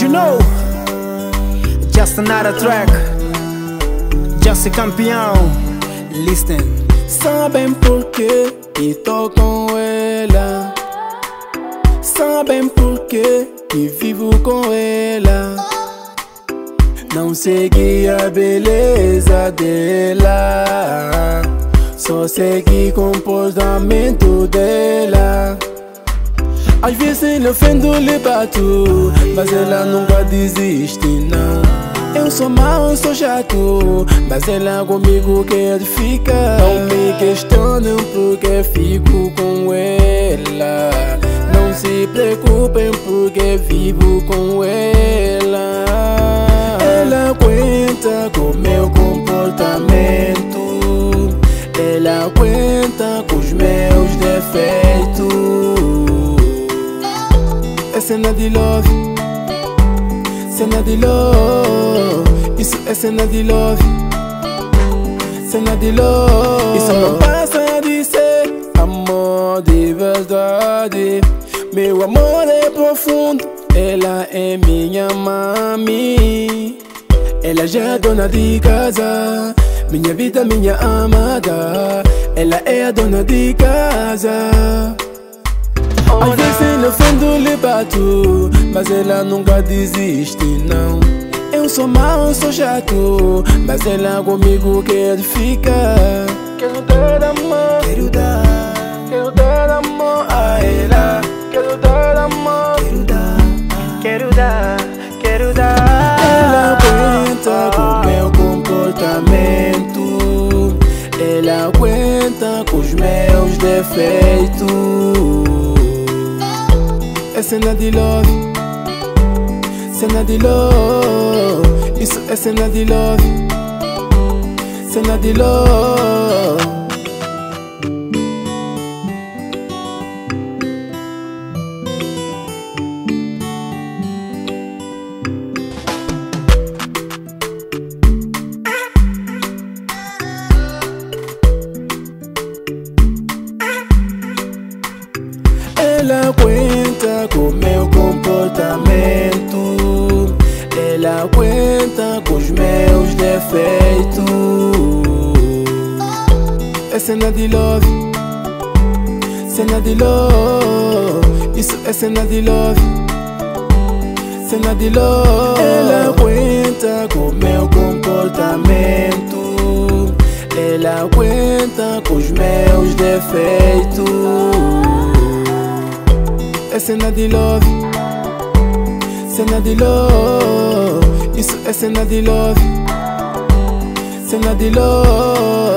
you know, just another track, just a campeão. Listen. Sabem por que estou com ela? Sabem por que vivo com ela? Não segui a beleza dela, só segui o comportamento dela. Às vezes lhe ofendo, lhe bato Mas ela nunca desiste não. Eu sou mau, sou chato Mas ela comigo quer ficar Não me questionem porque fico com ela. Não se preocupem porque vivo com ela. Ela aguenta com meu comportamento. Ela aguenta com os meus defeitos De love. Cena de love, isso é cena de love. Cena de love. Passa de ser amor de verdade Meu amor é profundo, ela é minha mami Ela já é dona de casa Minha vida, minha amada. Ela é a dona de casa às vezes lhe ofendo, lhe bato Mas ela nunca desiste, não. Eu sou mau, sou chato Mas ela comigo quer ficar Quero dar amor. Quero dar. Quero dar amor a ela. Quero dar amor. Quero dar. Quero dar, quero dar. Ela aguenta com meu comportamento. Ela aguenta com os meus defeitos é cena de love Cena de love Isso é cena de love Cena de love Ela aguenta com meu comportamento. Ela aguenta com os meus defeitos. É cena de love. Cena de love. Isso é cena de love. Cena de love. Ela aguenta com meu comportamento. Ela aguenta com os meus defeitos é cena de love Cena de love Isso é cena de love Cena de love Que colas on